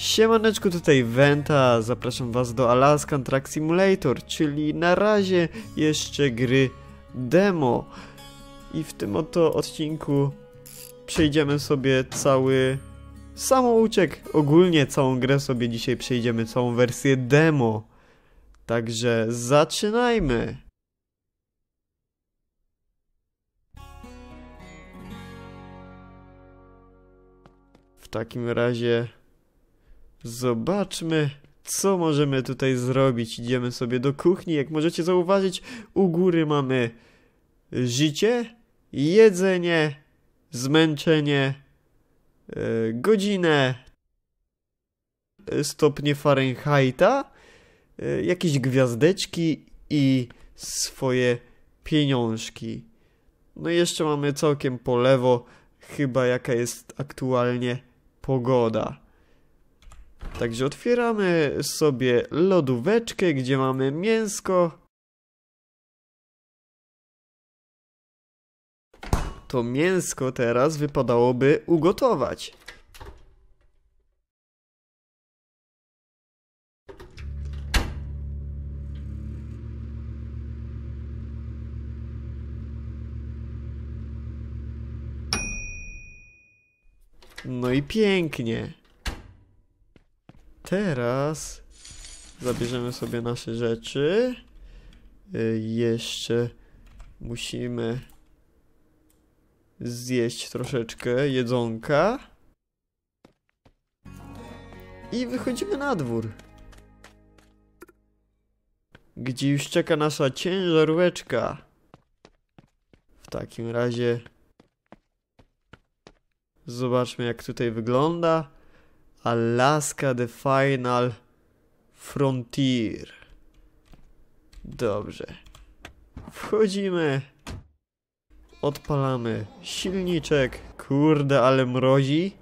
Siemaneczku, tutaj Venta, zapraszam was do Alaskan Track Simulator, czyli na razie jeszcze gry demo. I w tym oto odcinku przejdziemy sobie cały samouczek, ogólnie całą grę sobie dzisiaj przejdziemy, całą wersję demo. Także zaczynajmy! W takim razie zobaczmy, co możemy tutaj zrobić. Idziemy sobie do kuchni. Jak możecie zauważyć, u góry mamy życie, jedzenie, zmęczenie, e, godzinę, stopnie Fahrenheita, e, jakieś gwiazdeczki i swoje pieniążki. No i jeszcze mamy całkiem po lewo, chyba jaka jest aktualnie pogoda. Także otwieramy sobie lodóweczkę, gdzie mamy mięsko. To mięsko teraz wypadałoby ugotować. No i pięknie. Teraz zabierzemy sobie nasze rzeczy. Y, Jeszcze musimy zjeść troszeczkę jedzonka. I wychodzimy na dwór. Gdzie już czeka nasza ciężaróweczka. W takim razie zobaczmy jak tutaj wygląda. Alaska The Final Frontier. Dobrze. Wchodzimy. Odpalamy silniczek. Kurde, ale mrozi.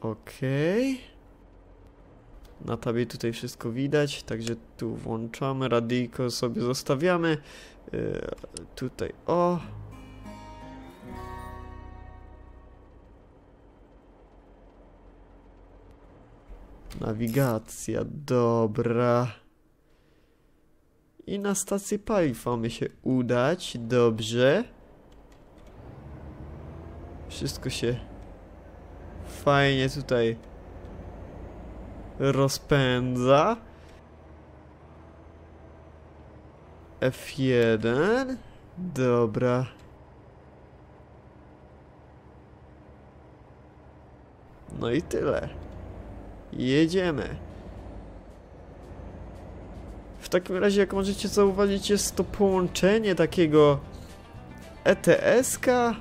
Okej. Na tabie tutaj wszystko widać, także tu włączamy, radyjko sobie zostawiamy. Yy, tutaj, o. Nawigacja, dobra. I na stację paliw mamy się udać, dobrze. Wszystko się fajnie tutaj rozpędza. F1, dobra. No i tyle. Jedziemy. W takim razie, jak możecie zauważyć, jest to połączenie takiego ETS-ka.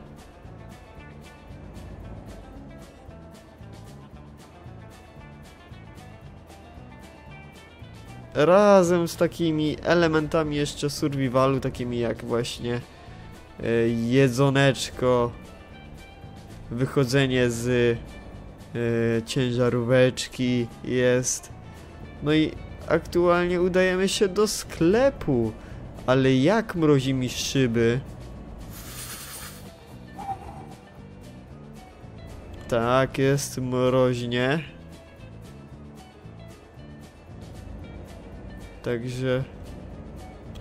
Razem z takimi elementami jeszcze survivalu, takimi jak właśnie e, jedzoneczko, wychodzenie z e, ciężaróweczki jest. No i aktualnie udajemy się do sklepu. Ale jak mrozi mi szyby? Tak, jest mroźnie. Także...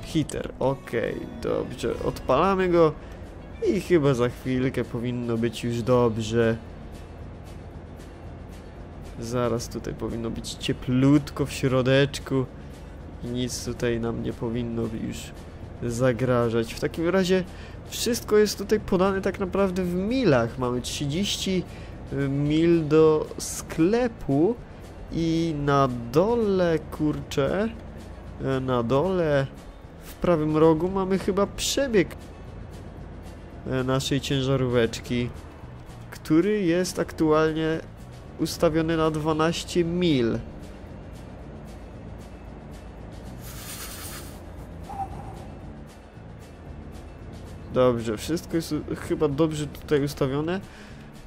Heater, okej, dobrze. Odpalamy go i chyba za chwilkę powinno być już dobrze. Zaraz tutaj powinno być cieplutko w środeczku i nic tutaj nam nie powinno już zagrażać. W takim razie wszystko jest tutaj podane tak naprawdę w milach. Mamy 30 mil do sklepu i na dole, kurczę, na dole w prawym rogu mamy chyba przebieg naszej ciężaróweczki, który jest aktualnie ustawiony na 12 mil. Dobrze, wszystko jest chyba dobrze tutaj ustawione.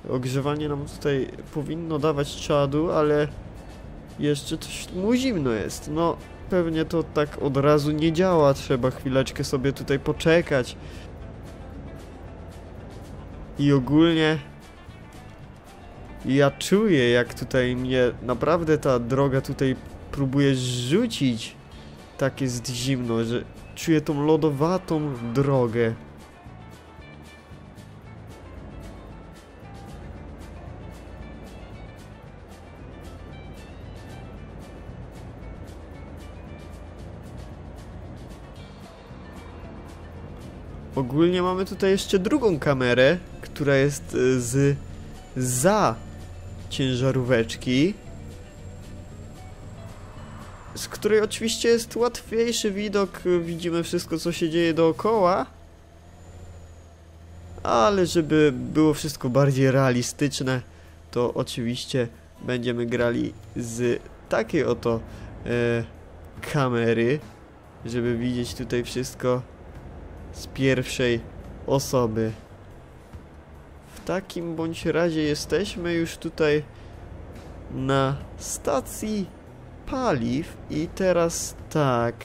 Ogrzewanie nam tutaj powinno dawać czadu, ale jeszcze coś mu zimno jest. No, pewnie to tak od razu nie działa. Trzeba chwileczkę sobie tutaj poczekać. I ogólnie Ja czuję, jak tutaj mnie naprawdę ta droga tutaj próbuje rzucić. Tak jest zimno, że czuję tą lodowatą drogę. Ogólnie mamy tutaj jeszcze drugą kamerę, która jest y, z za ciężaróweczki, z której oczywiście jest łatwiejszy widok, widzimy wszystko co się dzieje dookoła, ale żeby było wszystko bardziej realistyczne, to oczywiście będziemy grali z takiej oto e, kamery, żeby widzieć tutaj wszystko z pierwszej osoby. W takim bądź razie jesteśmy już tutaj na stacji paliw i teraz tak.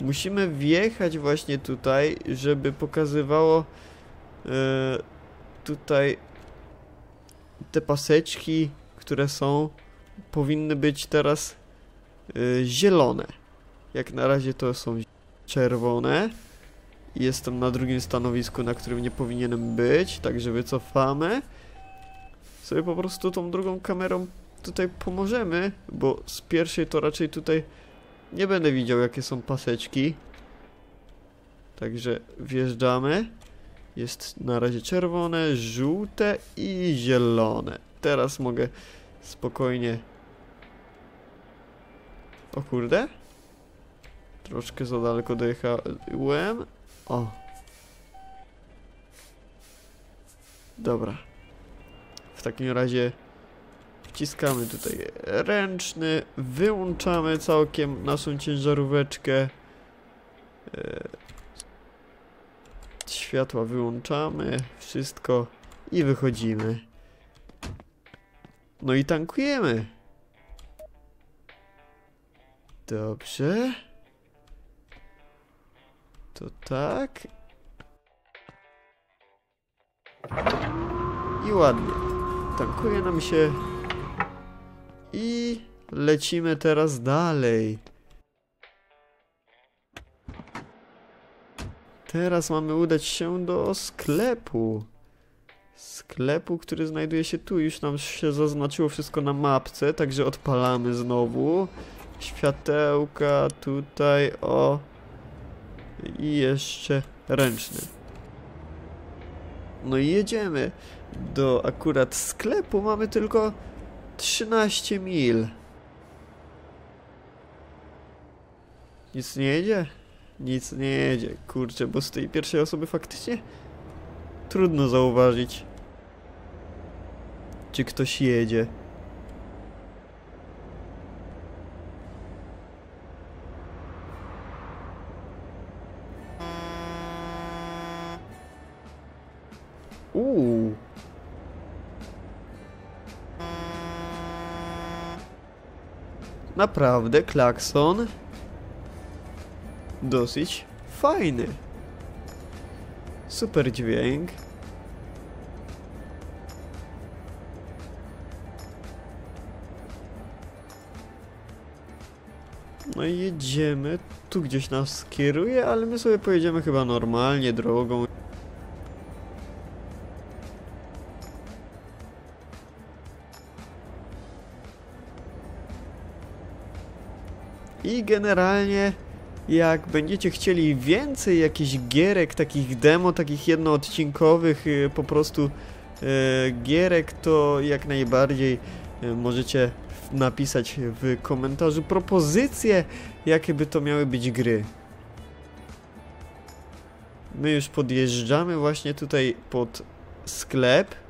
Musimy wjechać właśnie tutaj, żeby pokazywało e, tutaj te paseczki, które są, powinny być teraz e, zielone. Jak na razie to są czerwone. Jestem na drugim stanowisku, na którym nie powinienem być, także wycofamy. Sobie po prostu tą drugą kamerą tutaj pomożemy, bo z pierwszej to raczej tutaj nie będę widział jakie są paseczki. Także wjeżdżamy. Jest na razie czerwone, żółte i zielone. Teraz mogę spokojnie... O kurde? Troszkę za daleko dojechałem. O. Dobra. W takim razie wciskamy tutaj ręczny, wyłączamy całkiem naszą ciężaróweczkę. E, światła wyłączamy, wszystko i wychodzimy. No i tankujemy. Dobrze. To tak. I ładnie. Tankuje nam się. I lecimy teraz dalej. Teraz mamy udać się do sklepu. Sklepu, który znajduje się tu. Już nam się zaznaczyło wszystko na mapce, także odpalamy znowu. Światełka tutaj, o i jeszcze ręczny. No i jedziemy do akurat sklepu. Mamy tylko 13 mil. Nic nie jedzie? Nic nie jedzie. Kurczę, bo z tej pierwszej osoby faktycznie trudno zauważyć, czy ktoś jedzie. Naprawdę, klakson dosyć fajny. Super dźwięk. No i jedziemy. Tu gdzieś nas skieruje, ale my sobie pojedziemy chyba normalnie drogą. I generalnie jak będziecie chcieli więcej jakichś gierek, takich demo, takich jednoodcinkowych y, po prostu y, gierek, to jak najbardziej y, możecie napisać w komentarzu propozycje, jakie by to miały być gry. My już podjeżdżamy właśnie tutaj pod sklep.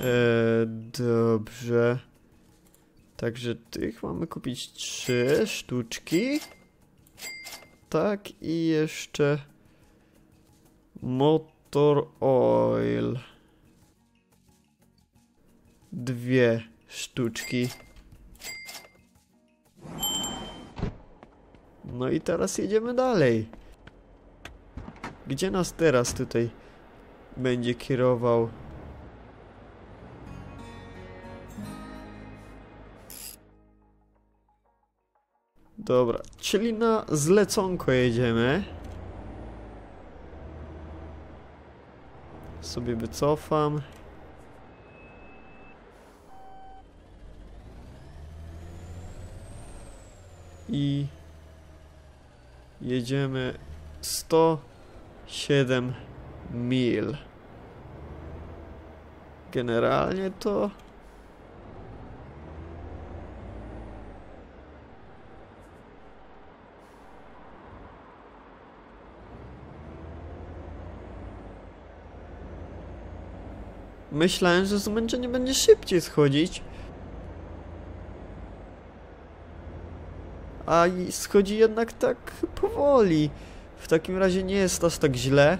E, dobrze. Także tych mamy kupić trzy sztuczki. Tak i jeszcze motor oil. Dwie sztuczki. No i teraz jedziemy dalej. Gdzie nas teraz tutaj będzie kierował Dobra, czyli na zleconko jedziemy. Sobie wycofam. I jedziemy 107 mil. Generalnie to Myślałem, że zmęczenie będzie szybciej schodzić. A schodzi jednak tak powoli. W takim razie nie jest aż tak źle.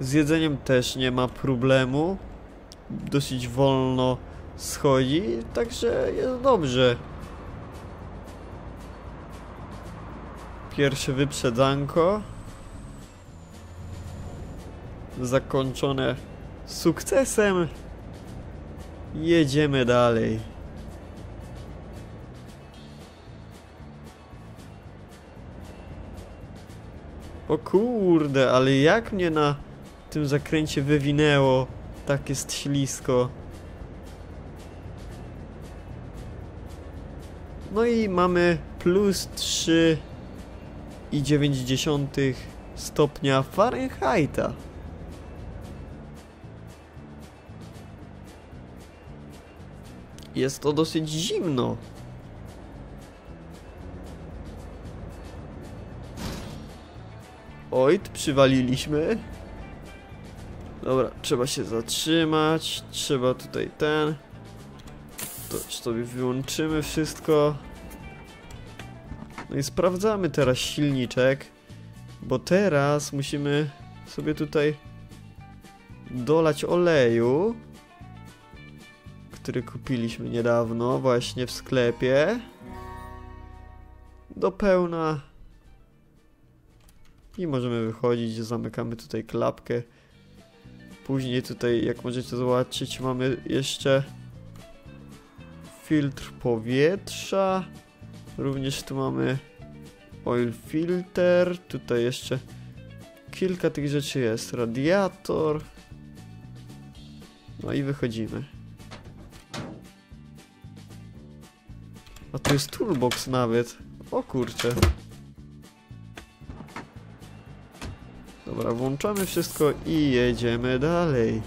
Z jedzeniem też nie ma problemu. Dosyć wolno schodzi, także jest dobrze. Pierwsze wyprzedzanko. Zakończone sukcesem. Jedziemy dalej. O kurde, ale jak mnie na tym zakręcie wywinęło. Tak jest ślisko. No i mamy plus 3 i 90 stopnia Fahrenheita. Jest to dosyć zimno. Oj, przywaliliśmy. Dobra, trzeba się zatrzymać. Trzeba tutaj ten. To sobie wyłączymy wszystko. No i sprawdzamy teraz silniczek. Bo teraz musimy sobie tutaj dolać oleju który kupiliśmy niedawno właśnie w sklepie. Do pełna. I możemy wychodzić, zamykamy tutaj klapkę. Później tutaj, jak możecie zobaczyć, mamy jeszcze filtr powietrza. Również tu mamy oil filter. Tutaj jeszcze kilka tych rzeczy jest. Radiator. No i wychodzimy. A tu jest toolbox nawet. O kurczę. Dobra, włączamy wszystko i jedziemy dalej.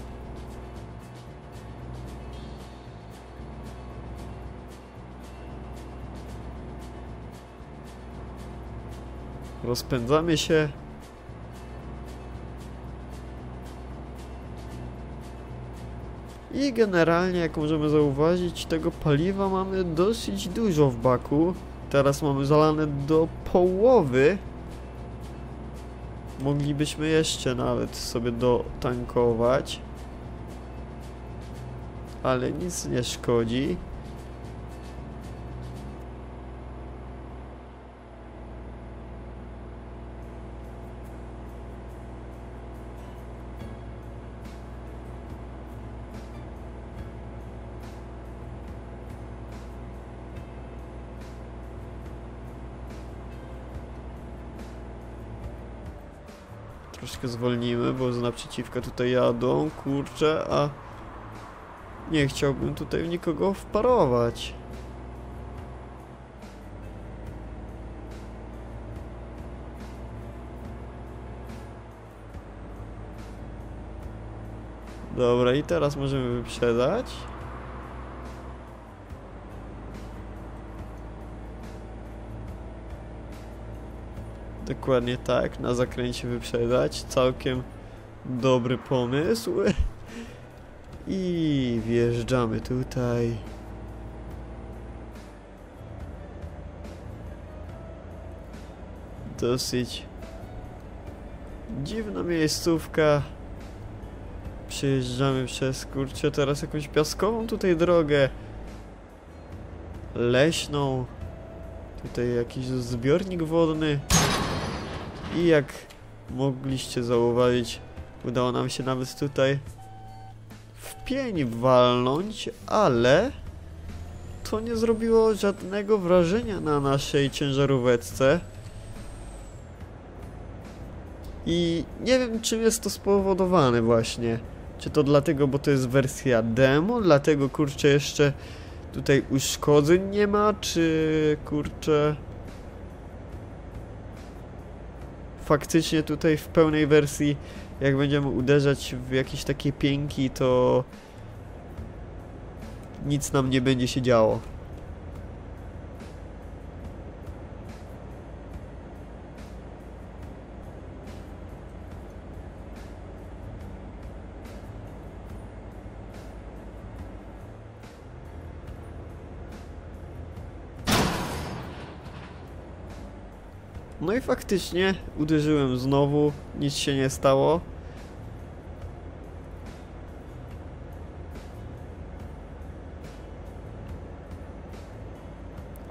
Rozpędzamy się. I generalnie, jak możemy zauważyć, tego paliwa mamy dosyć dużo w baku. Teraz mamy zalane do połowy. Moglibyśmy jeszcze nawet sobie dotankować. Ale nic nie szkodzi. Troszkę zwolnimy, bo z naprzeciwka tutaj jadą, kurczę, a nie chciałbym tutaj nikogo wparować. Dobra, i teraz możemy wyprzedać. Dokładnie tak, na zakręcie wyprzedać. Całkiem dobry pomysł. I wjeżdżamy tutaj. Dosyć dziwna miejscówka. Przejeżdżamy przez, kurczę, teraz jakąś piaskową tutaj drogę. Leśną. Tutaj jakiś zbiornik wodny. I jak mogliście zauważyć, udało nam się nawet tutaj w pień walnąć, ale to nie zrobiło żadnego wrażenia na naszej ciężaróweczce. I nie wiem, czym jest to spowodowane właśnie. Czy to dlatego, bo to jest wersja demo, dlatego kurczę jeszcze tutaj uszkodzeń nie ma, czy kurczę faktycznie tutaj w pełnej wersji jak będziemy uderzać w jakieś takie pięki, to nic nam nie będzie się działo. Faktycznie uderzyłem znowu, nic się nie stało.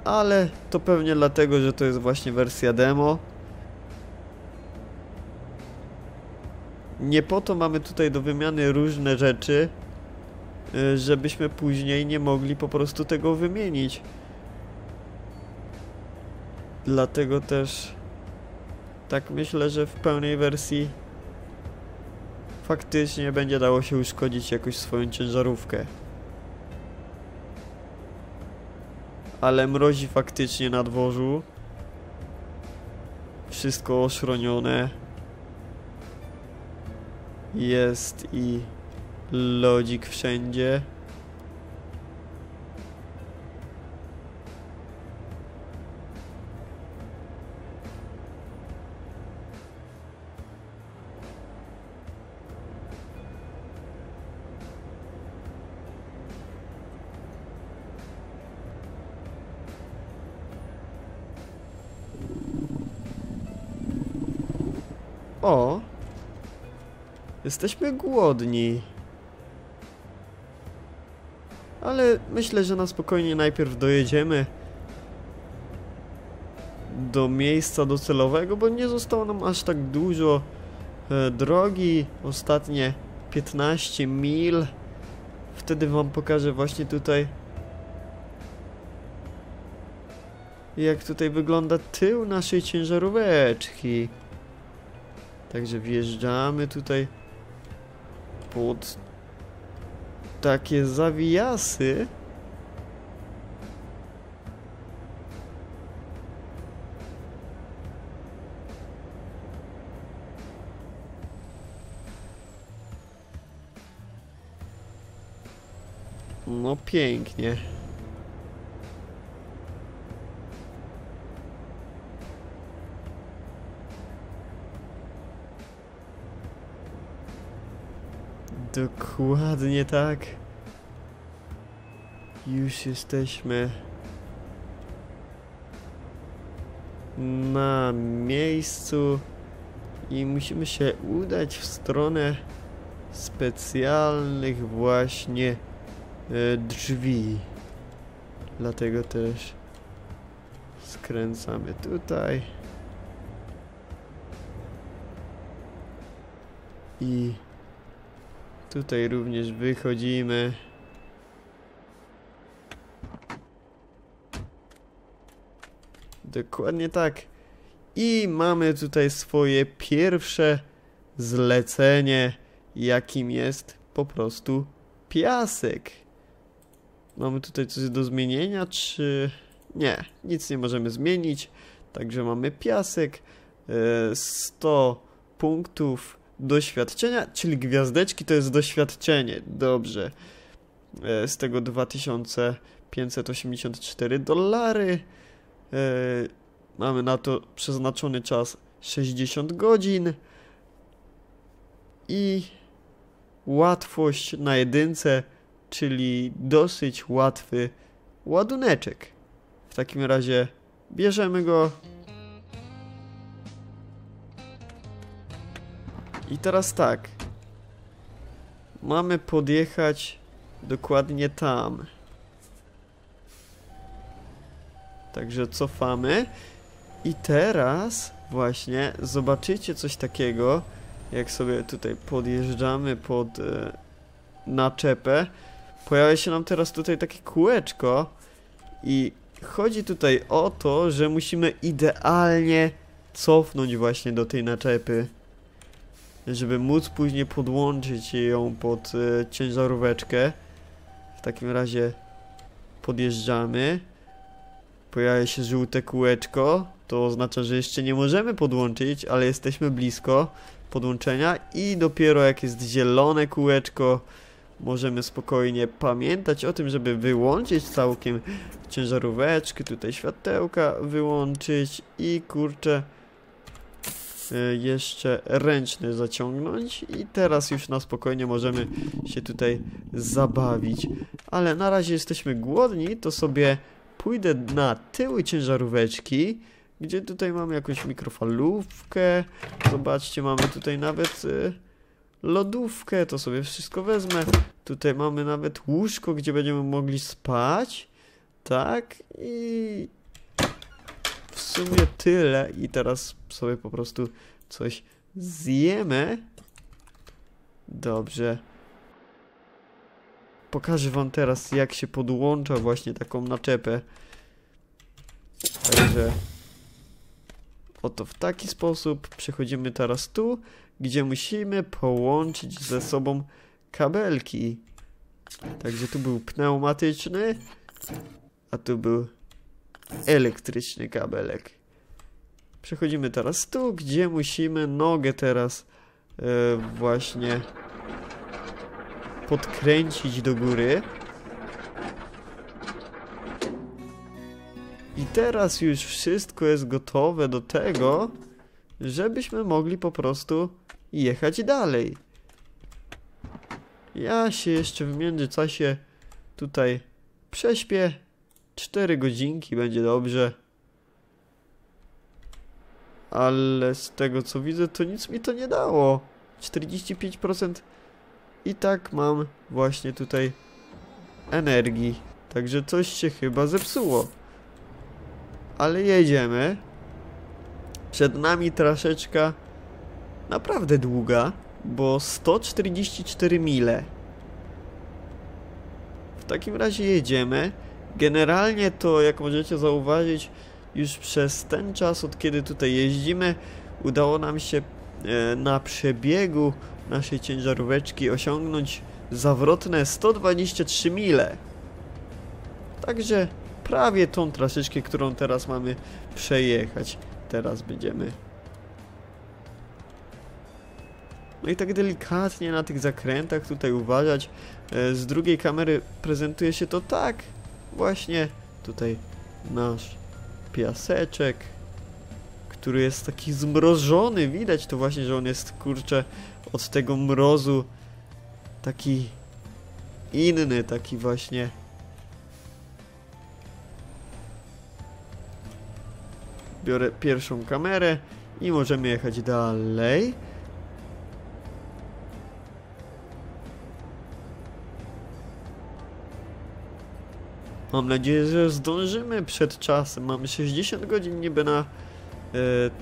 Ale to pewnie dlatego, że to jest właśnie wersja demo. Nie po to mamy tutaj do wymiany różne rzeczy, y, żebyśmy później nie mogli po prostu tego wymienić. Dlatego też tak myślę, że w pełnej wersji faktycznie będzie dało się uszkodzić jakoś swoją ciężarówkę. Ale mrozi faktycznie na dworzu. Wszystko oszronione. Jest i lodzik wszędzie. Jesteśmy głodni. Ale myślę, że na spokojnie najpierw dojedziemy do miejsca docelowego, bo nie zostało nam aż tak dużo e, drogi. Ostatnie 15 mil. Wtedy wam pokażę właśnie tutaj jak tutaj wygląda tył naszej ciężaróweczki. Także wjeżdżamy tutaj pod takie zawijasy. No pięknie. Dokładnie tak. Już jesteśmy na miejscu i musimy się udać w stronę specjalnych właśnie e, drzwi. Dlatego też skręcamy tutaj. I Tutaj również wychodzimy. Dokładnie tak. I mamy tutaj swoje pierwsze zlecenie, jakim jest po prostu piasek. Mamy tutaj coś do zmienienia, czy... Nie, nic nie możemy zmienić. Także mamy piasek, 100 e, punktów doświadczenia, czyli gwiazdeczki to jest doświadczenie. Dobrze. E, z tego 2584 dolary. E, mamy na to przeznaczony czas 60 godzin. I łatwość na jedynce, czyli dosyć łatwy ładuneczek. W takim razie bierzemy go I teraz tak. Mamy podjechać dokładnie tam. Także cofamy. I teraz właśnie zobaczycie coś takiego, jak sobie tutaj podjeżdżamy pod e, naczepę, pojawia się nam teraz tutaj takie kółeczko i chodzi tutaj o to, że musimy idealnie cofnąć właśnie do tej naczepy, żeby móc później podłączyć ją pod e, ciężaróweczkę. W takim razie podjeżdżamy. Pojawia się żółte kółeczko. To oznacza, że jeszcze nie możemy podłączyć, ale jesteśmy blisko podłączenia i dopiero jak jest zielone kółeczko, możemy spokojnie pamiętać o tym, żeby wyłączyć całkiem ciężaróweczkę, tutaj światełka wyłączyć i kurczę jeszcze ręczny zaciągnąć i teraz już na spokojnie możemy się tutaj zabawić. Ale na razie jesteśmy głodni, to sobie pójdę na tyły ciężaróweczki, gdzie tutaj mamy jakąś mikrofalówkę. Zobaczcie, mamy tutaj nawet y, lodówkę, to sobie wszystko wezmę. Tutaj mamy nawet łóżko, gdzie będziemy mogli spać. Tak i w sumie tyle. I teraz sobie po prostu coś zjemy. Dobrze. Pokażę wam teraz, jak się podłącza właśnie taką naczepę. Także oto w taki sposób przechodzimy teraz tu, gdzie musimy połączyć ze sobą kabelki. Także tu był pneumatyczny, a tu był elektryczny kabelek. Przechodzimy teraz tu, gdzie musimy nogę teraz e, właśnie podkręcić do góry. I teraz już wszystko jest gotowe do tego, żebyśmy mogli po prostu jechać dalej. Ja się jeszcze w międzyczasie tutaj prześpię. 4 godzinki będzie dobrze. Ale z tego co widzę, to nic mi to nie dało. 45% i tak mam właśnie tutaj energii. Także coś się chyba zepsuło. Ale jedziemy. Przed nami troszeczkę naprawdę długa, bo 144 mile. W takim razie jedziemy. Generalnie to, jak możecie zauważyć, już przez ten czas, od kiedy tutaj jeździmy, udało nam się e, na przebiegu naszej ciężaróweczki osiągnąć zawrotne 123 mile. Także prawie tą traseczkę, którą teraz mamy przejechać. Teraz będziemy. No i tak delikatnie na tych zakrętach tutaj uważać. E, z drugiej kamery prezentuje się to tak. Właśnie tutaj nasz piaseczek, który jest taki zmrożony. Widać to właśnie, że on jest kurczę od tego mrozu taki inny, taki właśnie biorę pierwszą kamerę i możemy jechać dalej. Mam nadzieję, że zdążymy przed czasem. Mamy 60 godzin niby na e,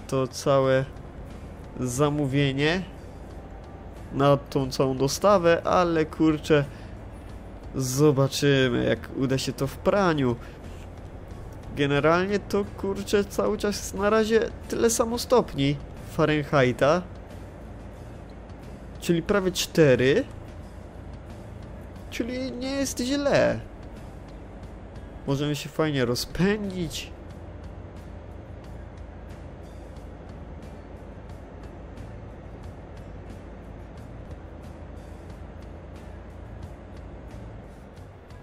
to całe zamówienie. Na tą całą dostawę, ale kurczę zobaczymy jak uda się to w praniu. Generalnie to kurczę cały czas na razie tyle samo stopni Fahrenheita. Czyli prawie 4. Czyli nie jest źle. Możemy się fajnie rozpędzić.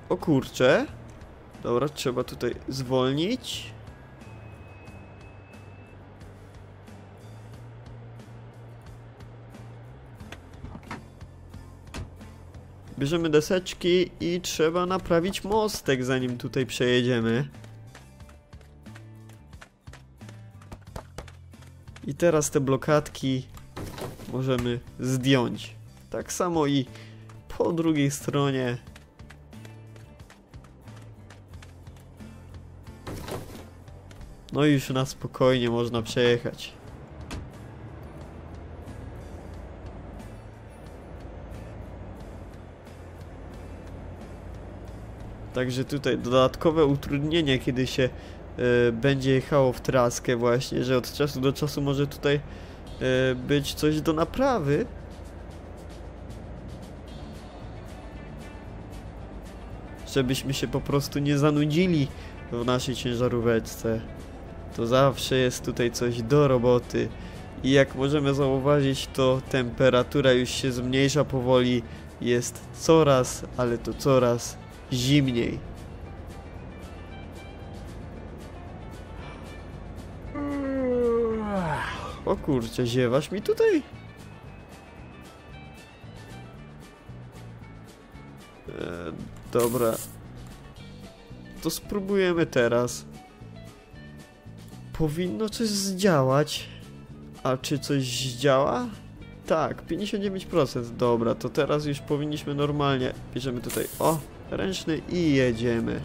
O kurcze. Dobra, trzeba tutaj zwolnić. Bierzemy deseczki i trzeba naprawić mostek zanim tutaj przejedziemy. I teraz te blokadki możemy zdjąć. Tak samo i po drugiej stronie No i już na spokojnie można przejechać. Także tutaj dodatkowe utrudnienie, kiedy się e, będzie jechało w traskę właśnie, że od czasu do czasu może tutaj e, być coś do naprawy. Żebyśmy się po prostu nie zanudzili w naszej ciężaróweczce. To zawsze jest tutaj coś do roboty. I jak możemy zauważyć, to temperatura już się zmniejsza powoli. Jest coraz, ale to coraz zimniej. O kurczę, ziewasz mi tutaj? E, dobra. To spróbujemy teraz. Powinno coś zdziałać. A czy coś zdziała? Tak, 59%. Dobra, to teraz już powinniśmy normalnie. Bierzemy tutaj, o, ręczny i jedziemy.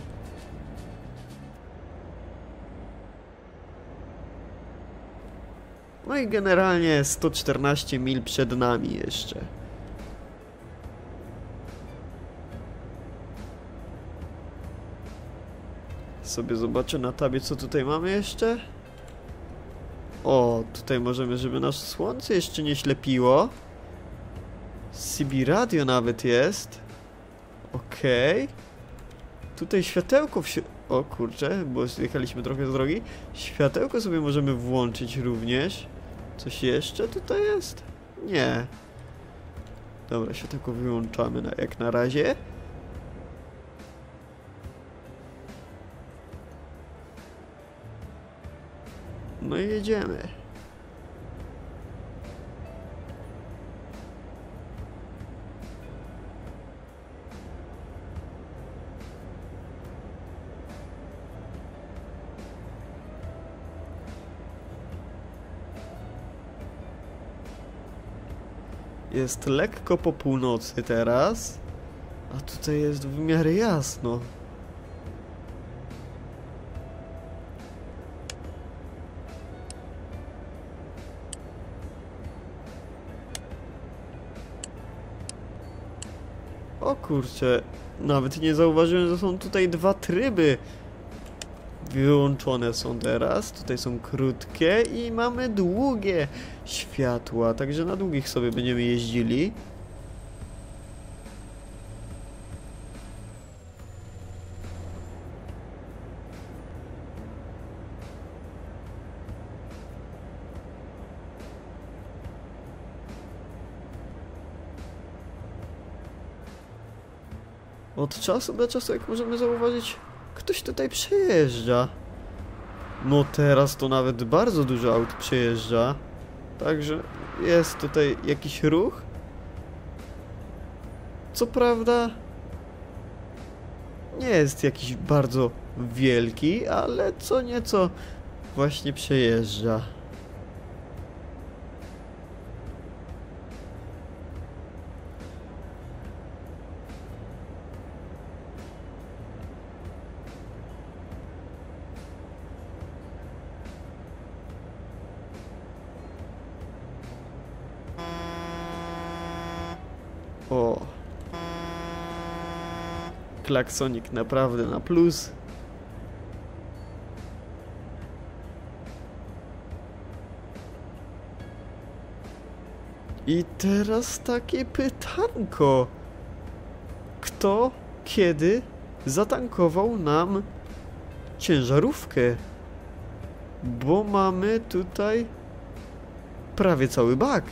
No i generalnie 114 mil przed nami jeszcze. Sobie zobaczę na tabie, co tutaj mamy jeszcze. O, tutaj możemy, żeby nas słońce jeszcze nie ślepiło. CB radio nawet jest. Okej. Tutaj światełko w si- O kurczę, bo zjechaliśmy trochę z drogi. Światełko sobie możemy włączyć również. Coś jeszcze tutaj jest? Nie. Dobra, światełko wyłączamy na, jak na razie. No i jedziemy. Jest lekko po północy teraz, a tutaj jest w miarę jasno. O kurczę, nawet nie zauważyłem, że są tutaj dwa tryby wyłączone są teraz. Tutaj są krótkie i mamy długie światła, także na długich sobie będziemy jeździli. Od czasu do czasu, jak możemy zauważyć, ktoś tutaj przejeżdża. No teraz to nawet bardzo dużo aut przejeżdża. Także jest tutaj jakiś ruch. Co prawda nie jest jakiś bardzo wielki, ale co nieco właśnie przejeżdża. Klaksonik naprawdę na plus. I teraz takie pytanko. Kto, kiedy zatankował nam ciężarówkę? Bo mamy tutaj prawie cały bak.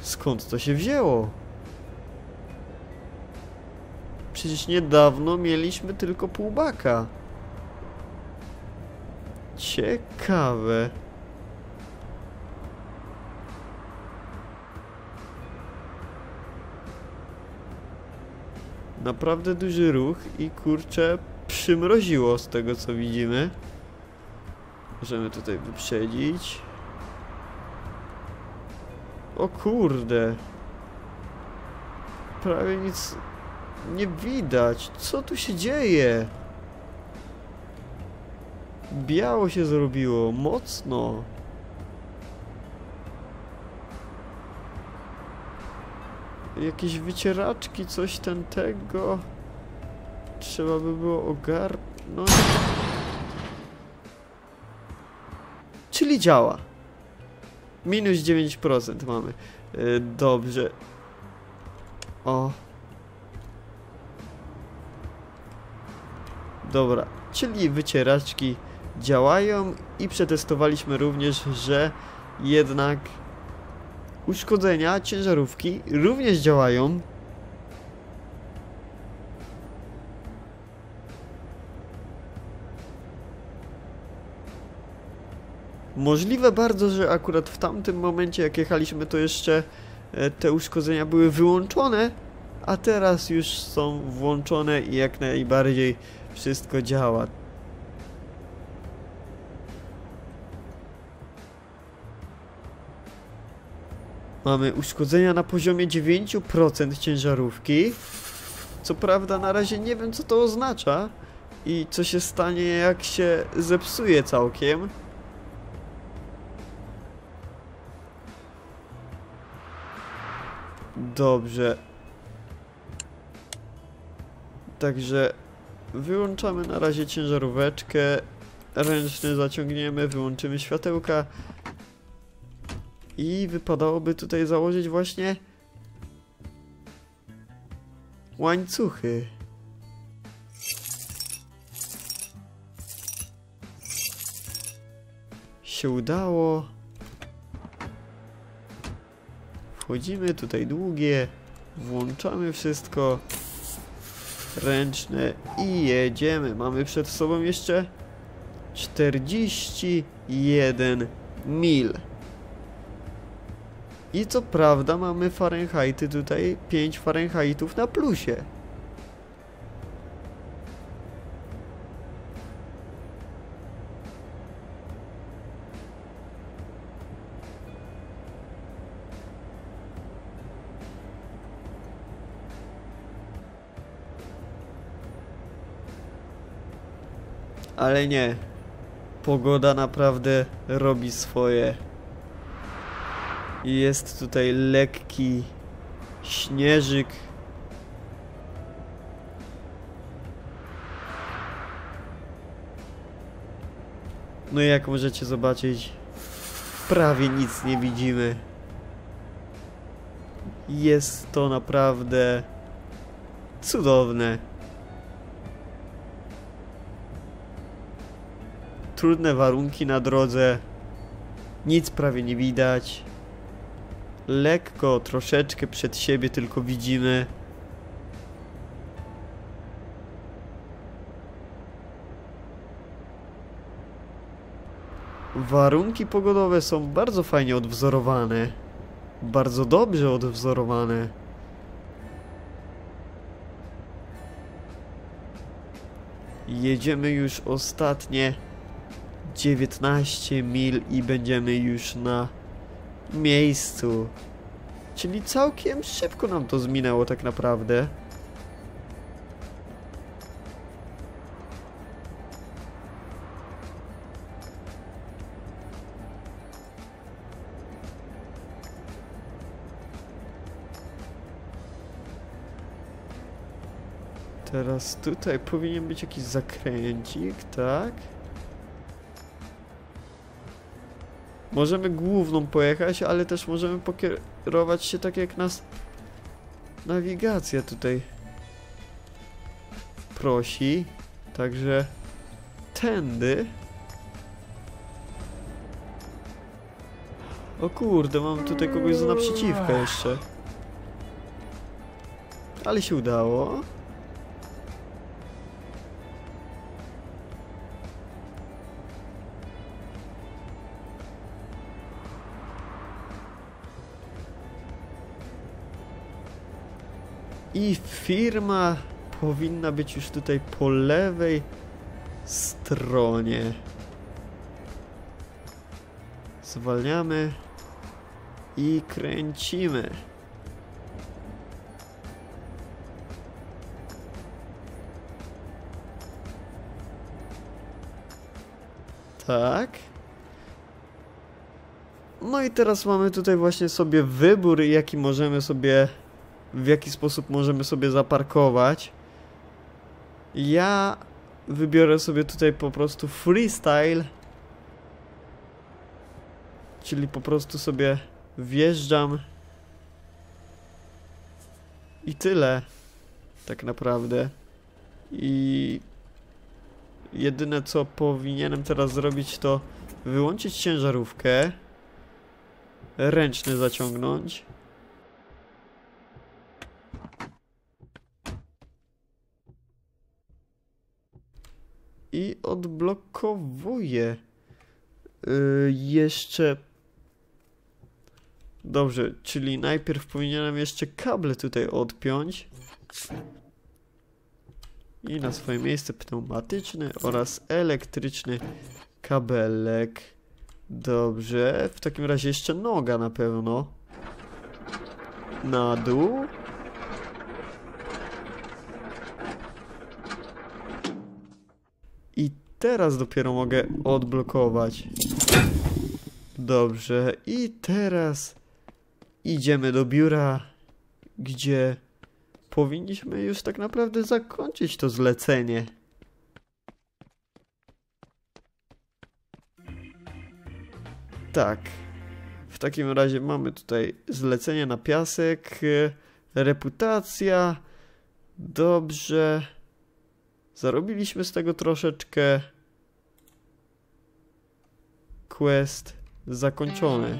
Skąd to się wzięło? Przecież niedawno mieliśmy tylko pół baka. Ciekawe. Naprawdę duży ruch i kurczę przymroziło z tego co widzimy. Możemy tutaj wyprzedzić. O kurde. Prawie nic nie widać. Co tu się dzieje? Biało się zrobiło, mocno. Jakieś wycieraczki, coś ten tego. trzeba by było ogarnąć. Czyli działa. Minus 9% mamy. Yy, dobrze. O. Dobra, czyli wycieraczki działają i przetestowaliśmy również, że jednak uszkodzenia ciężarówki również działają. Możliwe bardzo, że akurat w tamtym momencie, jak jechaliśmy, to jeszcze e, te uszkodzenia były wyłączone, a teraz już są włączone i jak najbardziej wszystko działa. Mamy uszkodzenia na poziomie 9% ciężarówki. Co prawda na razie nie wiem co to oznacza i co się stanie jak się zepsuje całkiem. Dobrze. Także wyłączamy na razie ciężaróweczkę. Ręczny zaciągniemy, wyłączymy światełka. I wypadałoby tutaj założyć właśnie łańcuchy. Się udało. Wchodzimy tutaj długie, włączamy wszystko ręczne i jedziemy. Mamy przed sobą jeszcze 41 mil. I co prawda mamy Fahrenheity tutaj 5 Fahrenheitów na plusie. Ale nie. Pogoda naprawdę robi swoje. Jest tutaj lekki śnieżyk. No i jak możecie zobaczyć, prawie nic nie widzimy. Jest to naprawdę cudowne. Trudne warunki na drodze. Nic prawie nie widać. Lekko, troszeczkę przed siebie tylko widzimy. Warunki pogodowe są bardzo fajnie odwzorowane. Bardzo dobrze odwzorowane. Jedziemy już ostatnie 19 mil i będziemy już na miejscu. Czyli całkiem szybko nam to zminęło tak naprawdę. Teraz tutaj powinien być jakiś zakręcik, tak? Możemy główną pojechać, ale też możemy pokierować się tak jak nas nawigacja tutaj prosi. Także tędy. O kurde, mam tutaj kogoś za naprzeciwka jeszcze. Ale się udało. I firma powinna być już tutaj po lewej stronie. Zwalniamy i kręcimy. Tak. No i teraz mamy tutaj właśnie sobie wybór, jaki możemy sobie w jaki sposób możemy sobie zaparkować. Ja wybiorę sobie tutaj po prostu freestyle. Czyli po prostu sobie wjeżdżam. I tyle. Tak naprawdę. I jedyne co powinienem teraz zrobić to wyłączyć ciężarówkę. Ręczny zaciągnąć. I odblokowuję. Yy, jeszcze. Dobrze, czyli najpierw powinienem jeszcze kable tutaj odpiąć. I na swoje miejsce pneumatyczny oraz elektryczny kabelek. Dobrze, w takim razie jeszcze noga na pewno. Na dół. I teraz dopiero mogę odblokować. Dobrze, i teraz idziemy do biura, gdzie powinniśmy już tak naprawdę zakończyć to zlecenie. Tak. W takim razie mamy tutaj zlecenie na piasek, reputacja. Dobrze. Zarobiliśmy z tego troszeczkę. Quest zakończony.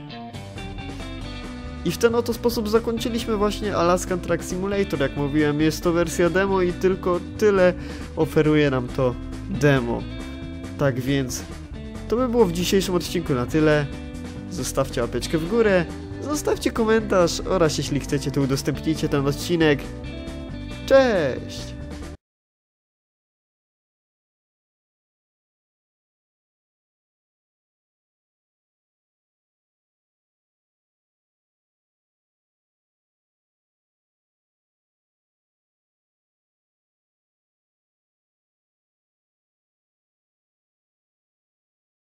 I w ten oto sposób zakończyliśmy właśnie Alaskan Track Simulator. Jak mówiłem, jest to wersja demo i tylko tyle oferuje nam to demo. Tak więc to by było w dzisiejszym odcinku na tyle. Zostawcie łapeczkę w górę, zostawcie komentarz oraz jeśli chcecie to udostępnijcie ten odcinek. Cześć!